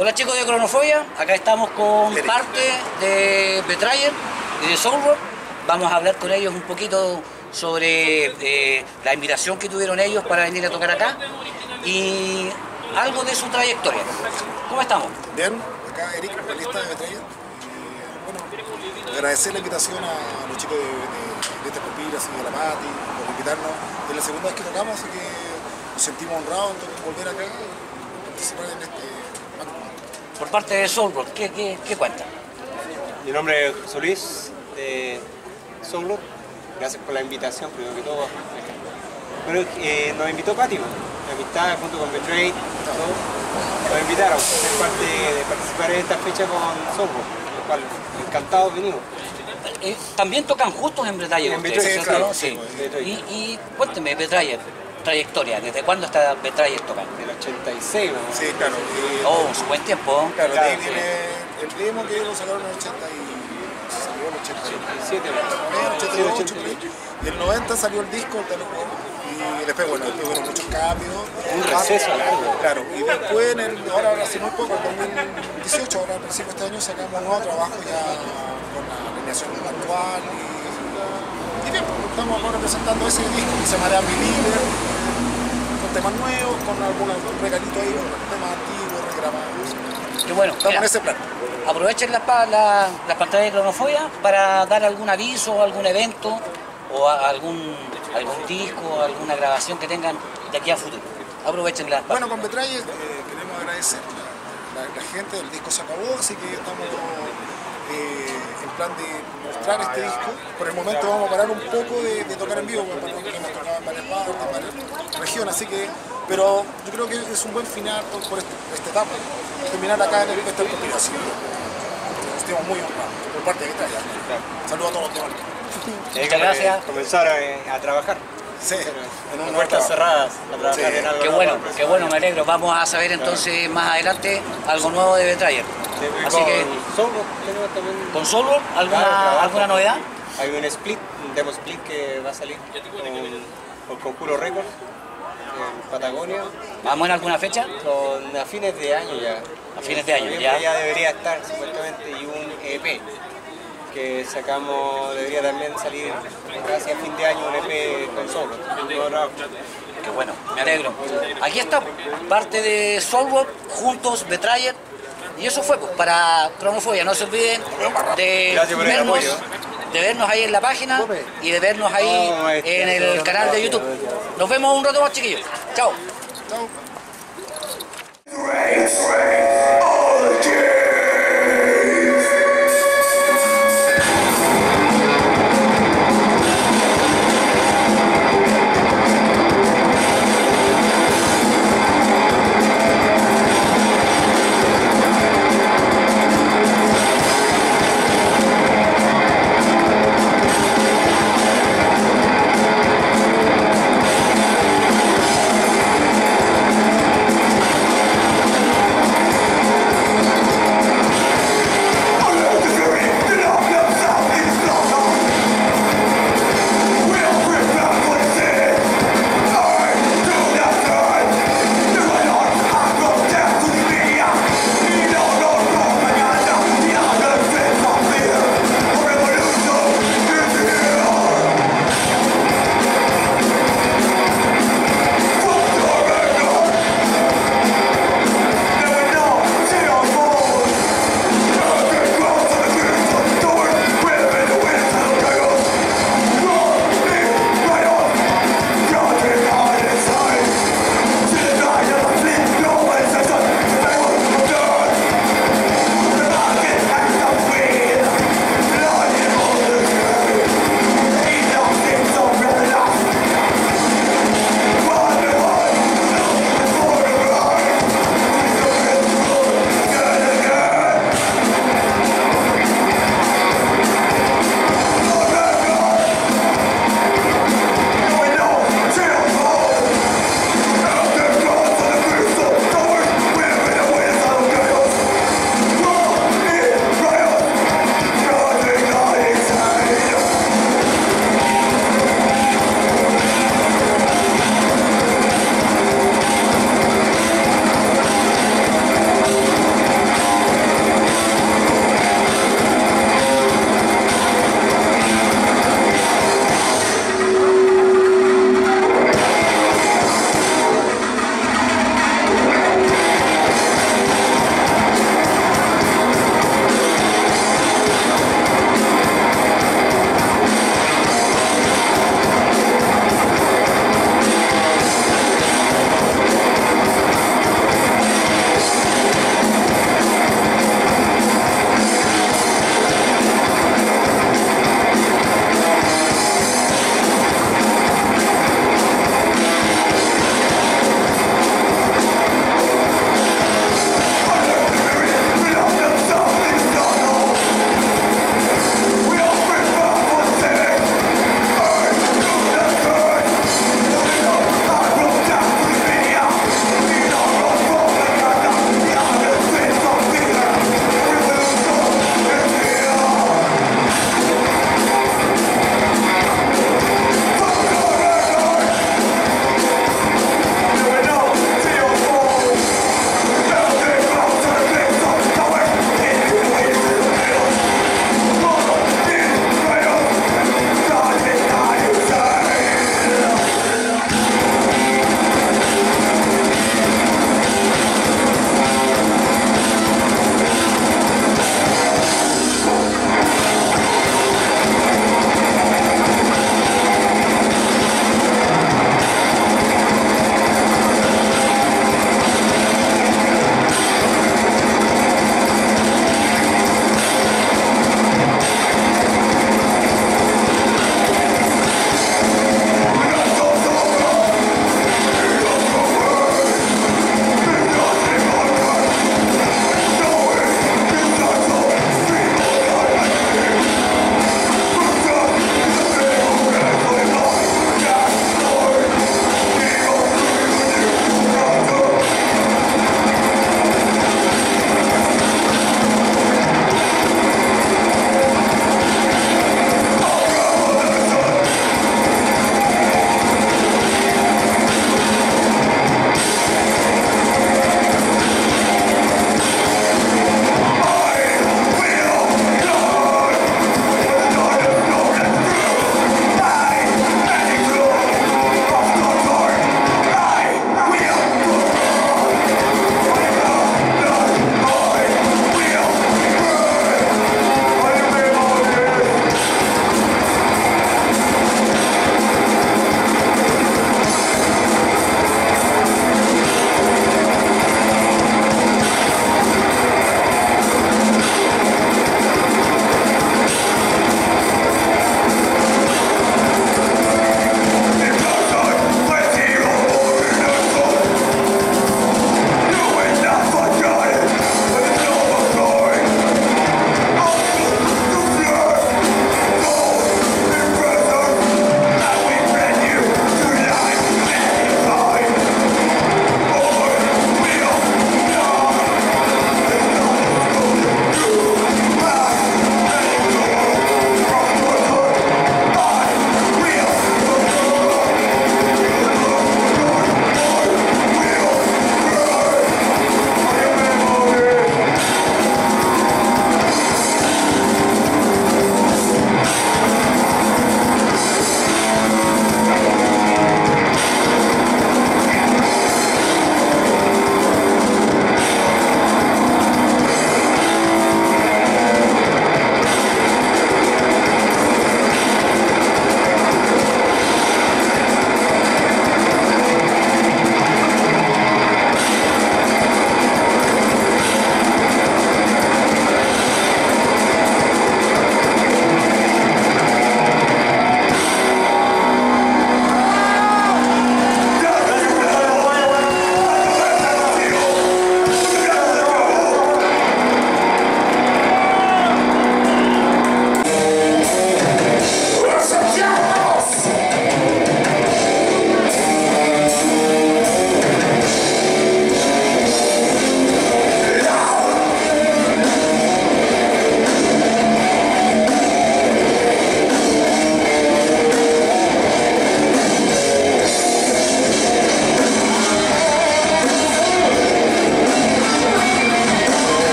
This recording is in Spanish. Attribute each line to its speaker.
Speaker 1: Hola chicos de Cronofobia, acá estamos con parte de Betrayer y de Soulwork. Vamos a hablar con ellos un poquito sobre eh, la invitación que tuvieron ellos para venir a tocar acá y algo de su trayectoria. ¿Cómo estamos?
Speaker 2: Bien, acá Eric, vocalista de Betrayer. Y, bueno, agradecer la invitación a los chicos de, de, de este Copiras y de la Mati por invitarnos. Es la segunda vez que tocamos, así que nos sentimos honrados en volver acá y participar en este
Speaker 1: por parte de Soulwork, ¿qué, qué, qué cuenta?
Speaker 3: Mi nombre es José Luis de Soulwork. Gracias por la invitación, primero que todo. Bueno, eh, nos invitó Pati, la amistad junto con Betray, nos invitaron a ser parte de participar en esta fecha con Soulwork, lo cual encantados venimos.
Speaker 1: Eh, también tocan justos en Betrayer.
Speaker 3: En Betrayer, claro,
Speaker 1: sí.
Speaker 3: sí.
Speaker 1: Y, y cuénteme, Betrayer, trayectoria, ¿desde cuándo está Betrayer tocando?
Speaker 3: Del 86, ¿no?
Speaker 2: Sí, claro. Y,
Speaker 1: Oh, su buen tiempo.
Speaker 2: Claro,
Speaker 3: Claro,
Speaker 2: de ahí
Speaker 3: sí.
Speaker 2: viene el demo que lo sacaron en el 80 y... salió en el 87.
Speaker 3: 87, ¿no?
Speaker 2: 88, y el 90 salió el disco, el teléfono, y después, bueno, tuvieron muchos cambios.
Speaker 3: Un receso largo.
Speaker 2: Claro, y después, en el, ahora hace muy poco, en 2018, ahora al principio de este año, sacamos un nuevo trabajo ya con la alineación actual y, y bien, pues, estamos ahora presentando ese disco que se llamará Mi Líder, con temas nuevos, con algunos regalitos ahí, temas antiguos, regrabados.
Speaker 1: Qué bueno.
Speaker 2: Estamos
Speaker 1: Mira,
Speaker 2: en ese plan.
Speaker 1: aprovechen las la, las pantallas de Cronofobia para dar algún aviso, algún evento o a- algún, algún disco, alguna grabación que tengan de aquí a futuro. Aprovechenla.
Speaker 2: Bueno, con Betrayer eh, queremos agradecer la, la- la gente, el disco se acabó, así que estamos eh, en plan de mostrar este disco. Por el momento vamos a parar un poco de, de tocar en vivo, porque para hemos tocado en varias partes, en varias regiones, así que, pero yo creo que es un buen final por, por este- esta etapa, terminar acá en el esta compilación. Estamos muy honrados por parte de Betrayer. Saludos a todos los demás.
Speaker 1: Muchas
Speaker 3: que
Speaker 1: gracias.
Speaker 3: Comenzar a, a trabajar.
Speaker 2: Sí, en un
Speaker 3: Con
Speaker 2: nuevo
Speaker 3: puertas cerradas, a trabajar
Speaker 2: Sí.
Speaker 3: en algo
Speaker 1: Qué bueno, qué bueno, me alegro. Vamos a saber entonces más adelante algo nuevo de Betrayer. Así
Speaker 3: con
Speaker 1: que,
Speaker 3: Soulwork tenemos también
Speaker 1: ¿con Soulwork
Speaker 3: Claro,
Speaker 1: alguna, alguna novedad?
Speaker 3: Hay un split, un demo split que va a salir con, con Conjuro Records en Patagonia
Speaker 1: ¿Vamos en alguna fecha?
Speaker 3: con, a fines de año ya.
Speaker 1: A fines de año, ya.
Speaker 3: debería estar supuestamente y un EP que sacamos, debería también salir casi a fin de año un EP con solo.
Speaker 1: Qué bueno, me alegro. Aquí está parte de Soulwork, juntos, Betrayer. Y eso fue pues, para Cronofobia. No se olviden de vernos, de vernos ahí en la página y de vernos ahí en el canal de YouTube. Nos vemos un rato más, chiquillos. Chao.